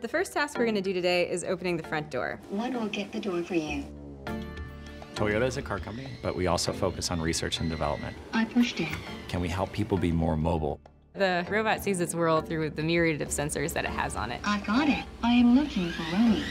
The first task we're gonna do today is opening the front door. One will get the door for you. Toyota is a car company, but we also focus on research and development. I pushed it. Can we help people be more mobile? The robot sees its world through the myriad of sensors that it has on it. I got it. I am looking for Romy.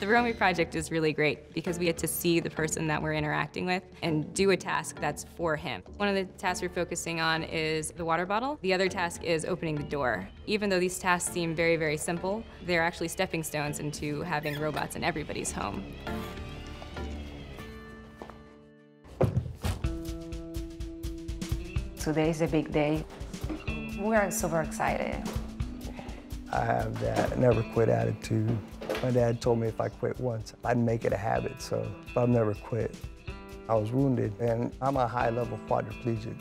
The Romy project is really great because we get to see the person that we're interacting with and do a task that's for him. One of the tasks we're focusing on is the water bottle. The other task is opening the door. Even though these tasks seem very, very simple, they're actually stepping stones into having robots in everybody's home. Today is a big day. We are super excited. I have that never quit attitude. My dad told me if I quit once, I'd make it a habit, so I've never quit. I was wounded, and I'm a high-level quadriplegic.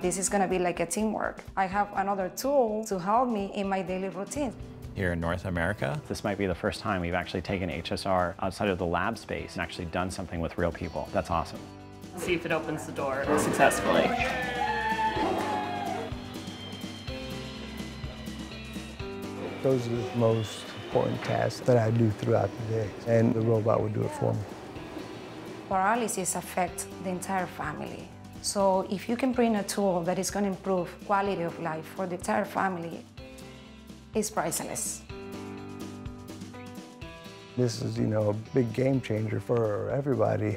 This is gonna be like a teamwork. I have another tool to help me in my daily routine. Here in North America, This might be the first time we've actually taken HSR outside of the lab space and actually done something with real people. That's awesome. See if it opens the door successfully. Those are the most important tasks that I do throughout the day, and the robot will do it for me. Paralysis affects the entire family. So if you can bring a tool that is gonna improve quality of life for the entire family, it's priceless. This is, you know, a big game changer for everybody.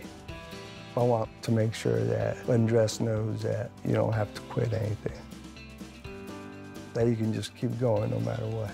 I want to make sure that Andres knows that you don't have to quit anything. That you can just keep going no matter what.